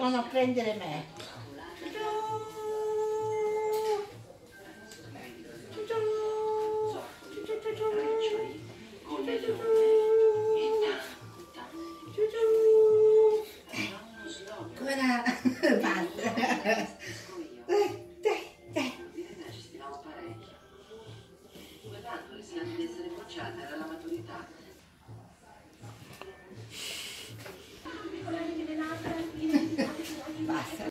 tornano a prendere me. Come la... Basta. Dai, dai, tanto rischiando di essere bocciata Nice.